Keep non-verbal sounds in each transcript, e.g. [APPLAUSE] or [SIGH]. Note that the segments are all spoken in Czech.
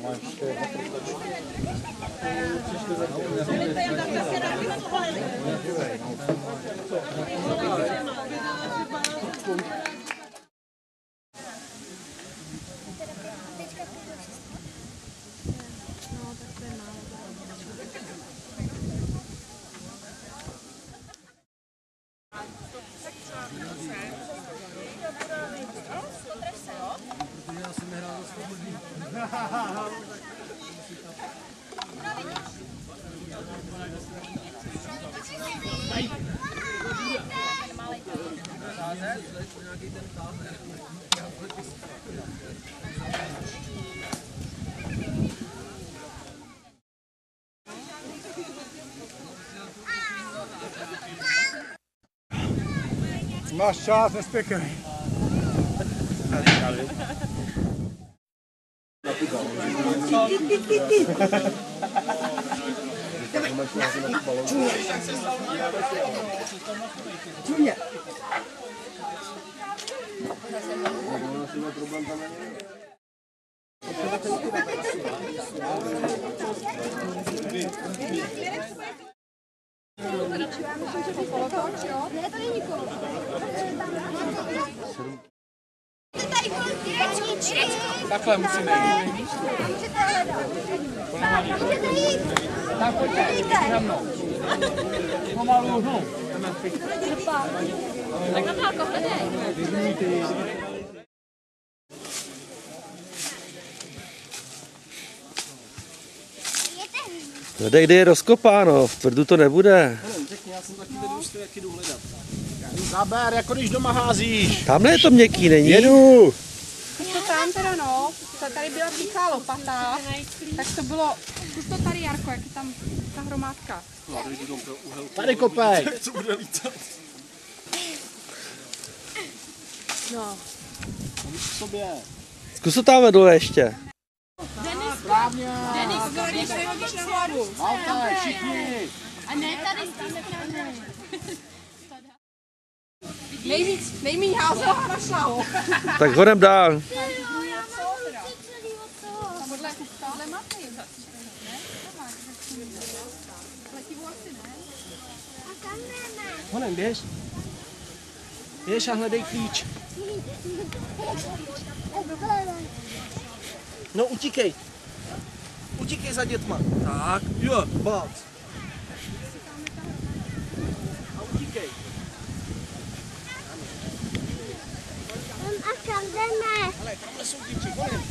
Máš Publikum. Masz czas na spiekę. Napykał. Čas, nespěkej. Takhle musíme jít. Tak pojďte, za mnou. Pomalu, no. Tak Natálko, hledej. Hledej, kde je rozkopáno, v Brdu to nebude. Řekni, já jsem taky tady už to taky jdu hledat. Zaber, jako když doma házíš. Tamhle je to měkký, není? Jedu! To tam teda no, ta- tady byla tichá lopata, tak to bylo, zkus to tady Jarko, jak je tam ta hromádka. Tady kopej. [LAUGHS] Co bude lítat? No. Víš k sobě. Zkus to tam dole ještě. Denis, když se hodíš na hlavu. Malte, všichni. A ne tady ne. Nejvíc, nejméně házela a našla ho. Tak honem dál. Podle, podle mapy. Ne? Letivu asi ne. Honem, běž. Běž a hledej klíč. No, utíkej. Utíkej za dětma. Tak, jo, balc. A utíkej. A kam jdeme? Ale tamhle jsou děti, honem.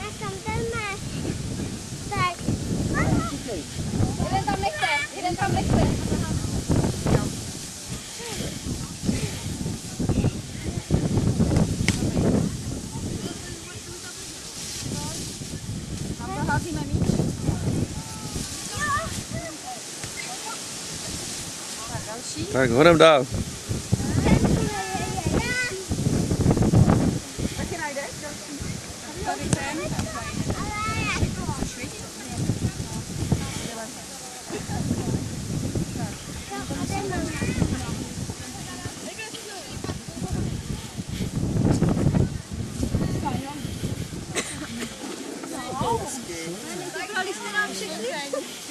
A kam jdeme? Wat honem dál. Kolistera všechny.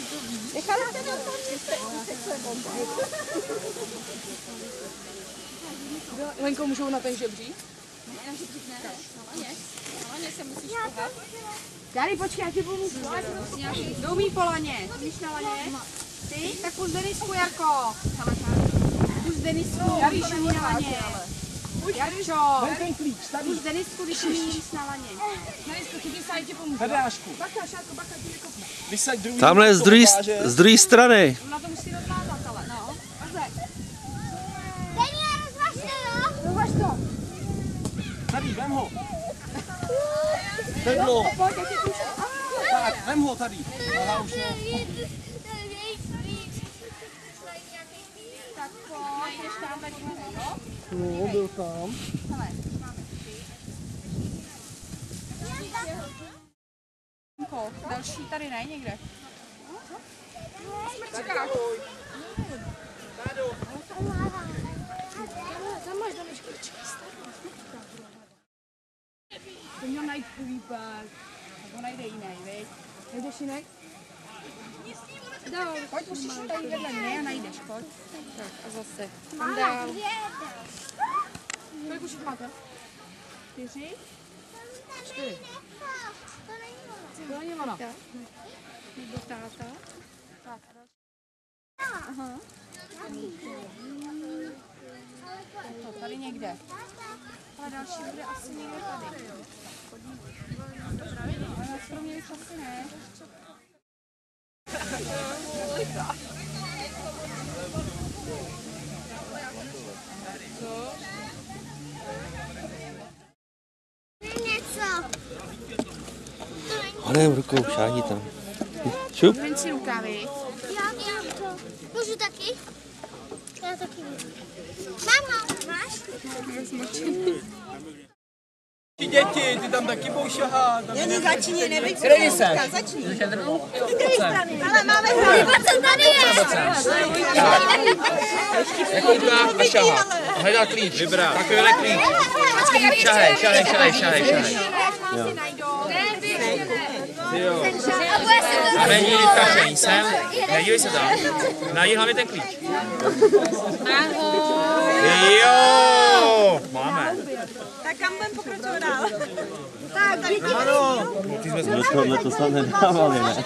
Nechala jste nám tam Lenko, můžou na ten žebřík? Hlavně se musíš pohat. Jary, počkej, já ti pomůžu. Jdou mý po laně. Víš na laně? Ty? Tak půjď Denisku, Jarko. Půjď Denisku, Jary, to není na laně. Jarčo, Vem ten klíč, tady. půjď Denisku, když umíš na laně. Denisko, chytí se, já ti pomůžu. Bacha, šátko, bacha, ti nekopne. Vysaď druhý. Tamhle z druhé z druhé strany. Na to musí rozvázat, ale. No. Rozvaž to, jo? Rozvaž to. Tady, vem ho. Tak, vem ho tady. Aha, už ne. To je víc, víc. No, byl tam. Další tady ne někde. To měl najít polípák. Nebo najde jiný, viď? Najdeš jiný? Dál. Pojď, musíš tady vedle mě a najdeš, pojď. Tak a zase. Tam dál. Kolik už jich máte? Čtyři? Čtyři. To není ono. Nebo táta. Aha. To tady někde. Ale další bude asi někde tady. Ale na stromě už asi ne. Něco. Honem rukou, šáhni tam. Šup. Vyň si rukávy. Já, já to. Můžu taky? Já taky můžu. Mám ho. Máš? Ty děti, ty tam taky budou šahat. Jen začni, nebej Který jsi? začni. Ale máme hry. Co tady je? Kouká a šahá. A hledá klíč. Vybrat. Takovýhle klíč. Šahej, šahej, šahej, šahej, šahej. A není vytažení sem. Nedívej se tam. Najdi hlavně ten klíč. Jo! Máme. Tak kam budeme pokračovat dál? No tohle to snad nedávali, ne?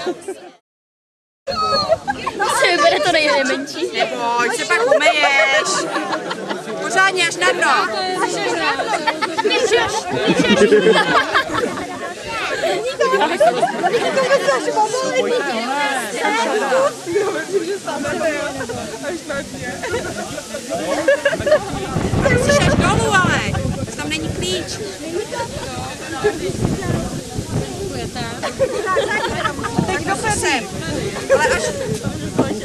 Si vybere to nejmenší. Pojď se pak umeješ. Pořádně až na dno. Musíš až dolů ale. Tam není klíč. Tak do sem. Ale až... Pojď,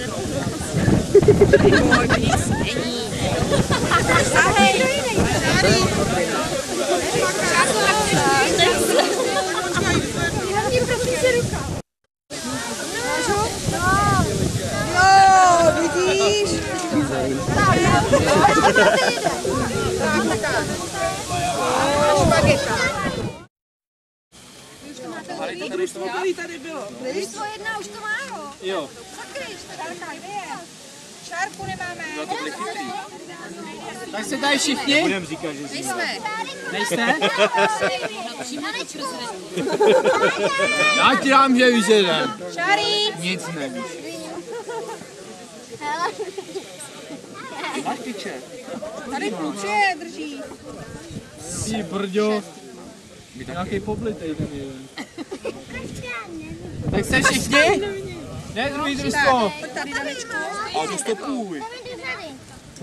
Tady tady bylo. Družstvo jedna už to má, jo. Jo. Sakryš, Šárka, kde je? Šárku nemáme. Tak se tady všichni? Budem říkat, že Nejsme. Nejste? [LAUGHS] Já ti dám, že víš jeden. Šárí. Nic nevíš. Tady kluče drží. Ty brďo. Nějaký poblitej ten jeden. Tak jste všichni? Ne, druhý družstvo. A to stopuj.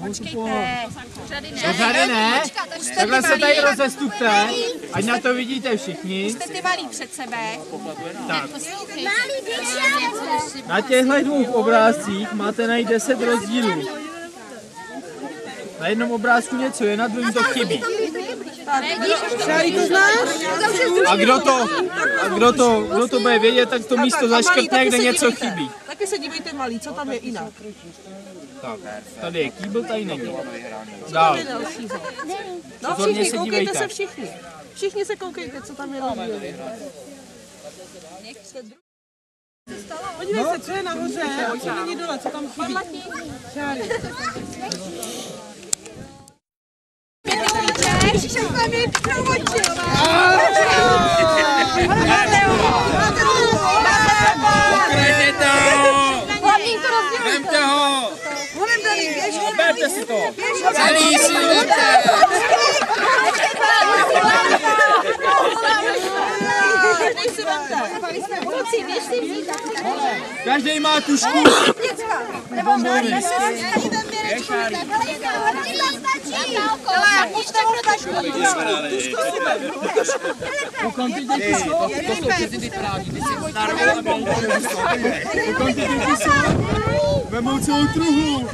Počkejte. Do řady ne? Takhle se tady rozestupte, ať na to vidíte všichni. Jste ty malí před sebe. Tak. Malý. Na těchto dvou obrázcích máte najít 10 rozdílů. Na jednom obrázku něco je, na druhém to chybí. Šáry, to znáš? A kdo to, a kdo to, kdo to bude vědět, tak to místo zaškrtne, kde něco chybí. Taky se dívejte malý, co tam je jinak. Tak, tady je kýbl, tady není. Dál. No všichni, se koukejte se všichni. Všichni se koukejte, co tam je. Podívej se, co je nahoře, a co není dole, co tam chybí. Šáry. Ukradně to! Hlavní to rozdělí. Vemte ho! Honem daný, běž, Berte si to! Celý si vemte! dej si vemte. Každý má tušku. Ukon ty děti jsou. To jsou ty ty právní, ty si narvou a Ukon ty děti jsou. Vemou celou truhlu.